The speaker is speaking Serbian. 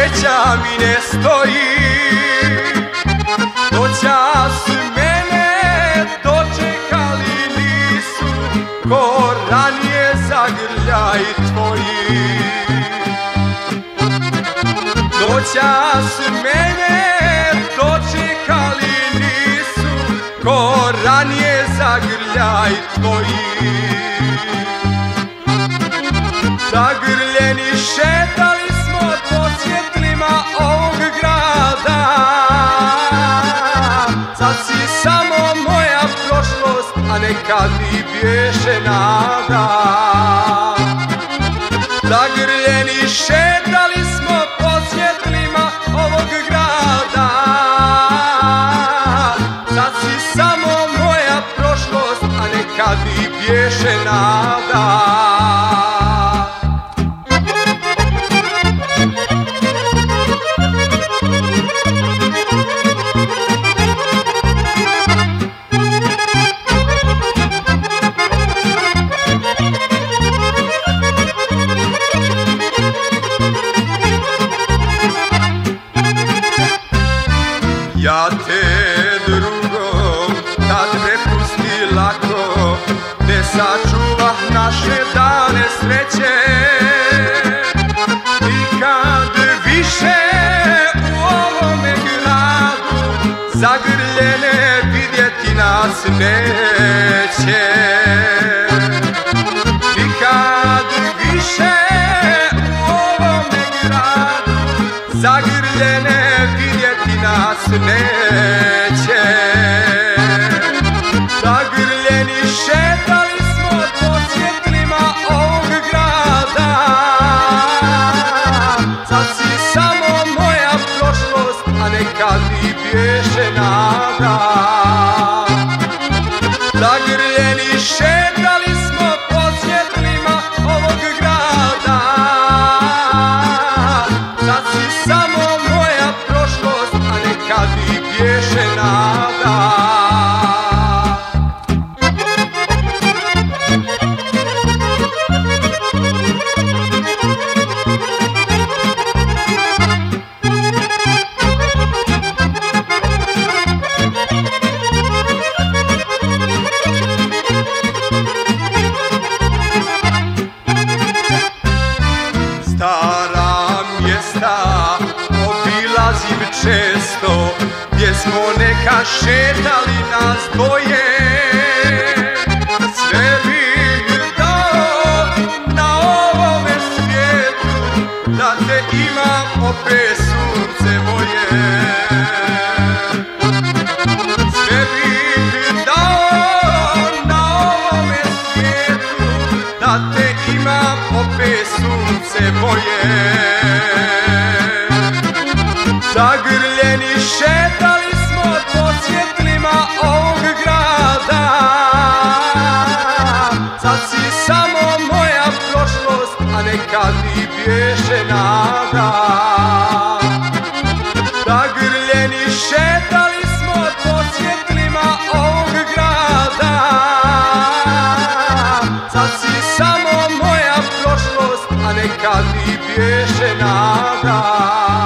sreća mi ne stoji. Noćas mene dočekali nisu Ko ranije zagrljaj tvoji. Noćas mene dočekali nisu Ko ranije zagrljaj tvoji. Zagrljeni šetali a nekad mi bješe nada. Zagrljeni šetali smo po svjetlima ovog grada. Sad si samo moja prošlost, a nekad mi bješe nada Ja te drugom tad prepusti lako Ne sačuvah naše dane sreće. Nikad više u ovome gradu Zagrljene vidjeti nas neće nekad mi obilazim često Gdje smo neka šetali nas dvoje. Sve bih dao na ovome svijetu Da te imam opet sunce moje. Sve bih dao na ovome svijetu Da te imam opet sunce moje Zagrljeni šetali smo po svjetlima ovog grada. Sad si samo moja prošlost, a nekad mi bješe nada. Zagrljeni šetali smo po svjetlima ovog grada. Sad si samo moja prošlost, a nekad mi bješe nada.